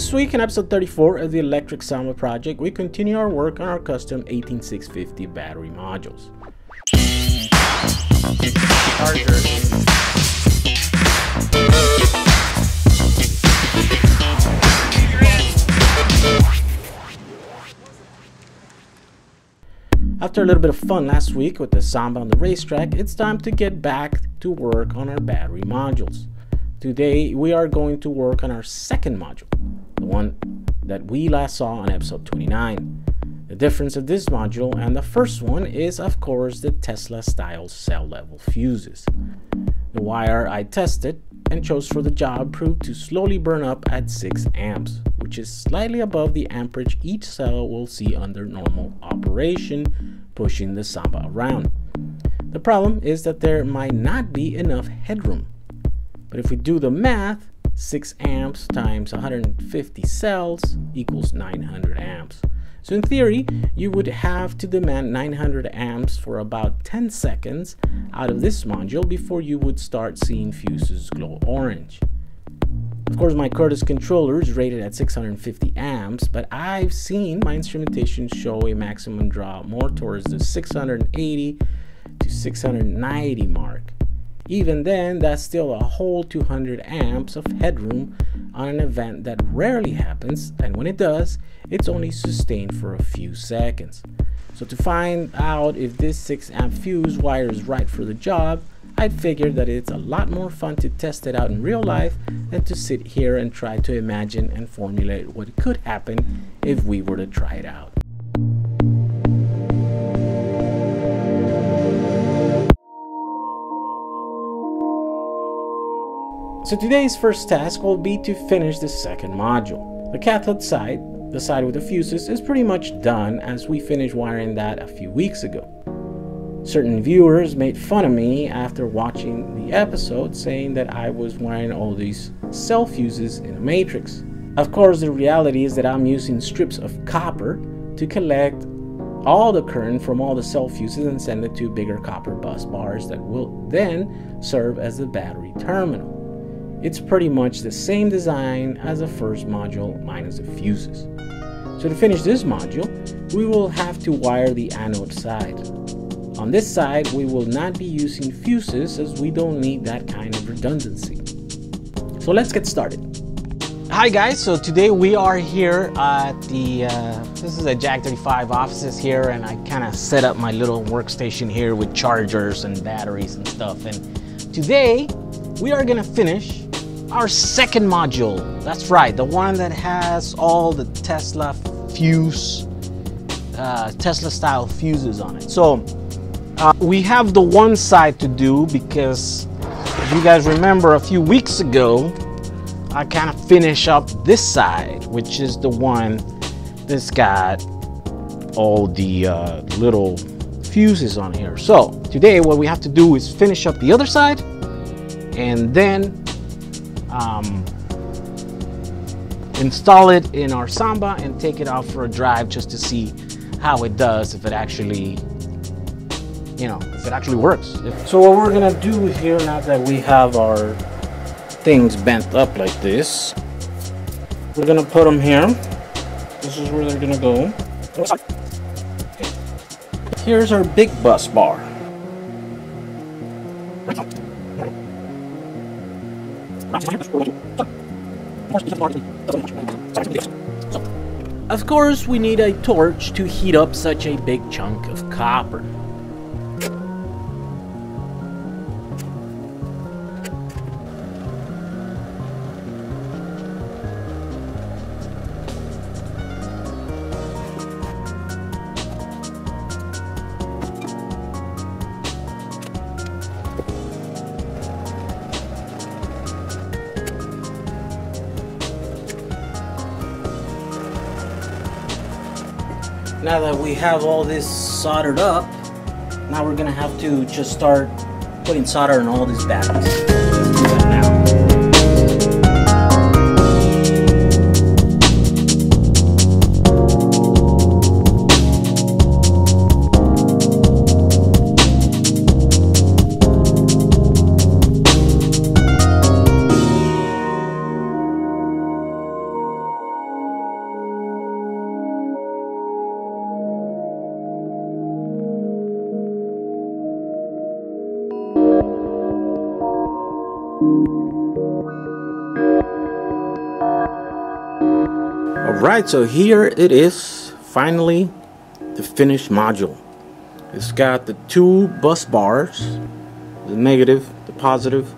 This week in episode 34 of the Electric Samba project, we continue our work on our custom 18650 battery modules. After a little bit of fun last week with the Samba on the racetrack, it's time to get back to work on our battery modules. Today we are going to work on our second module, one that we last saw on episode 29. The difference of this module and the first one is of course the Tesla style cell level fuses. The wire I tested and chose for the job proved to slowly burn up at 6 amps, which is slightly above the amperage each cell will see under normal operation, pushing the Samba around. The problem is that there might not be enough headroom. But if we do the math, 6 amps times 150 cells equals 900 amps. So in theory, you would have to demand 900 amps for about 10 seconds out of this module before you would start seeing fuses glow orange. Of course, my Curtis controller is rated at 650 amps, but I've seen my instrumentation show a maximum draw more towards the 680 to 690 mark. Even then, that's still a whole 200 amps of headroom on an event that rarely happens, and when it does, it's only sustained for a few seconds. So to find out if this 6 amp fuse wire is right for the job, I'd figured that it's a lot more fun to test it out in real life than to sit here and try to imagine and formulate what could happen if we were to try it out. So today's first task will be to finish the second module. The cathode side, the side with the fuses, is pretty much done as we finished wiring that a few weeks ago. Certain viewers made fun of me after watching the episode saying that I was wiring all these cell fuses in a matrix. Of course, the reality is that I'm using strips of copper to collect all the current from all the cell fuses and send it to bigger copper bus bars that will then serve as the battery terminal. It's pretty much the same design as the first module minus the fuses. So to finish this module, we will have to wire the anode side. On this side, we will not be using fuses as we don't need that kind of redundancy. So let's get started. Hi guys, so today we are here at the, uh, this is a JAG35 offices here and I kind of set up my little workstation here with chargers and batteries and stuff. And today we are gonna finish our second module. That's right, the one that has all the Tesla fuse, uh, Tesla style fuses on it. So uh, we have the one side to do because if you guys remember a few weeks ago, I kind of finish up this side, which is the one that's got all the uh, little fuses on here. So today what we have to do is finish up the other side and then um, install it in our Samba and take it out for a drive just to see how it does, if it actually, you know, if it actually works. So what we're gonna do here now that we have our things bent up like this, we're gonna put them here. This is where they're gonna go. Here's our big bus bar. Of course, we need a torch to heat up such a big chunk of copper. Now that we have all this soldered up, now we're gonna have to just start putting solder in all these batteries. Alright, so here it is, finally, the finished module. It's got the two bus bars, the negative, the positive.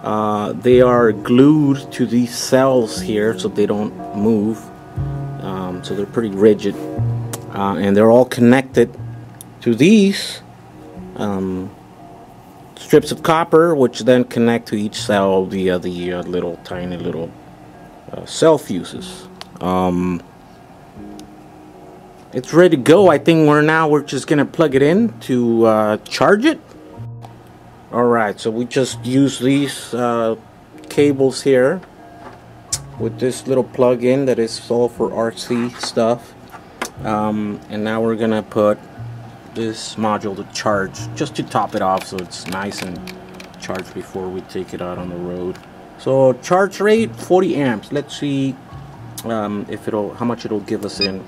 Uh, they are glued to these cells here so they don't move. Um, so they're pretty rigid. Uh, and they're all connected to these um, strips of copper, which then connect to each cell via the uh, little tiny little uh, cell fuses. Um, it's ready to go. I think we're now we're just gonna plug it in to uh, charge it. All right, so we just use these uh, cables here with this little plug-in that is all for RC stuff. Um, and now we're gonna put this module to charge just to top it off so it's nice and charged before we take it out on the road. So charge rate 40 amps. Let's see um, if it'll how much it'll give us in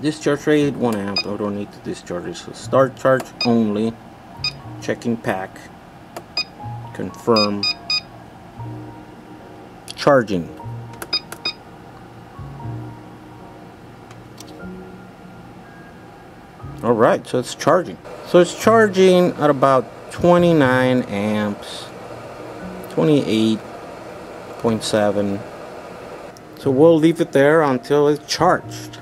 discharge rate 1 amp I don't need to discharge it so start charge only checking pack confirm charging. Alright so it's charging. So it's charging at about 29 amps 28.7 so we'll leave it there until it's charged.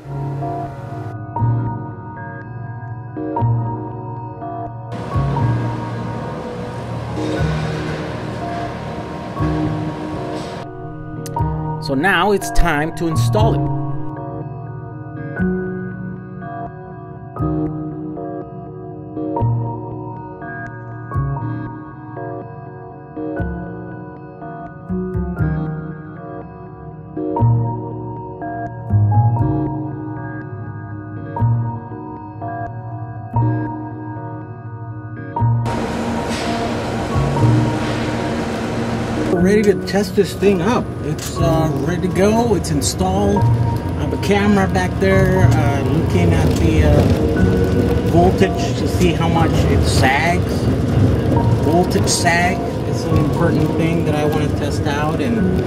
So now it's time to install it. Ready to test this thing up. It's uh, ready to go. It's installed. I have a camera back there uh, looking at the uh, voltage to see how much it sags. Voltage sag is an important thing that I want to test out. And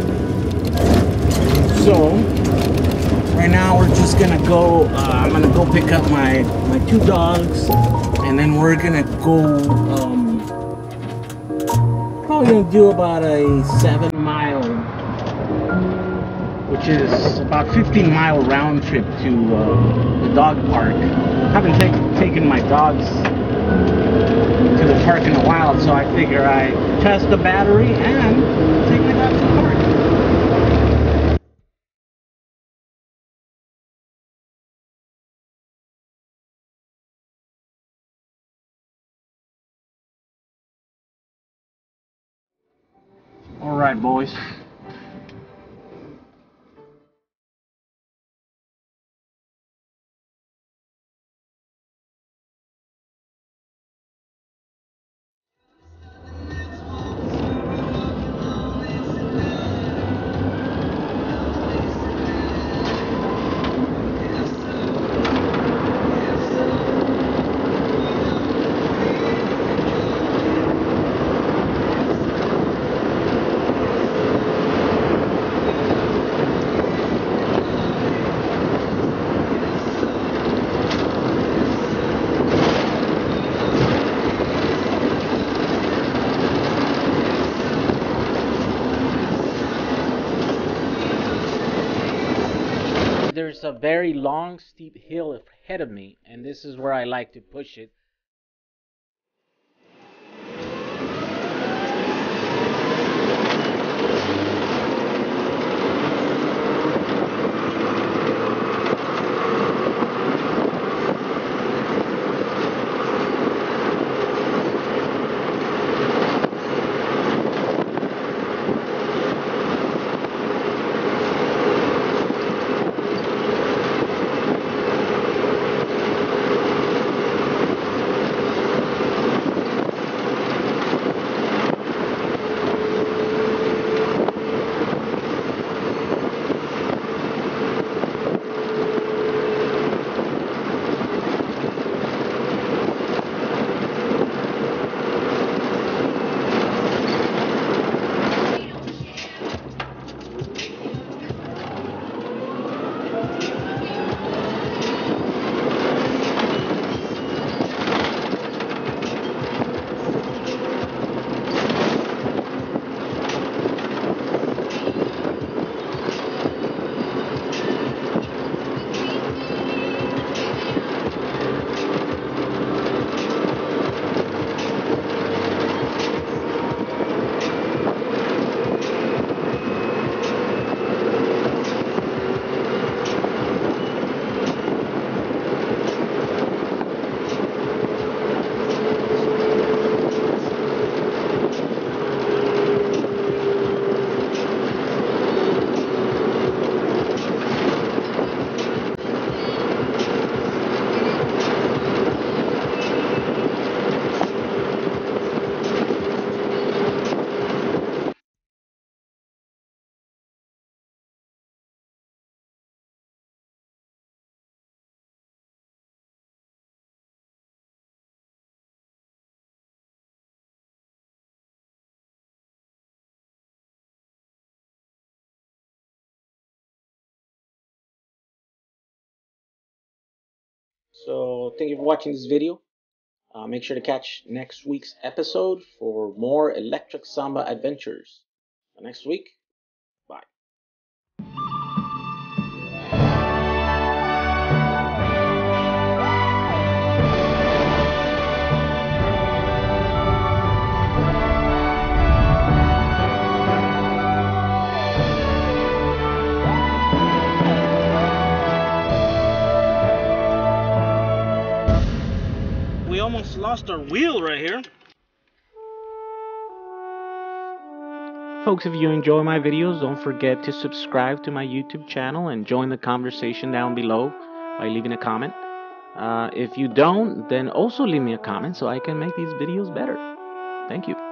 so right now we're just gonna go. Uh, I'm gonna go pick up my my two dogs, and then we're gonna go. Um, probably gonna do about a seven mile, which is about 15 mile round trip to uh, the dog park. I haven't take, taken my dogs to the park in a while, so I figure I test the battery and take my dogs to the park. All very long steep hill ahead of me and this is where I like to push it So thank you for watching this video. Uh, make sure to catch next week's episode for more Electric Samba adventures. next week, almost lost our wheel right here. Folks, if you enjoy my videos, don't forget to subscribe to my YouTube channel and join the conversation down below by leaving a comment. Uh, if you don't, then also leave me a comment so I can make these videos better. Thank you.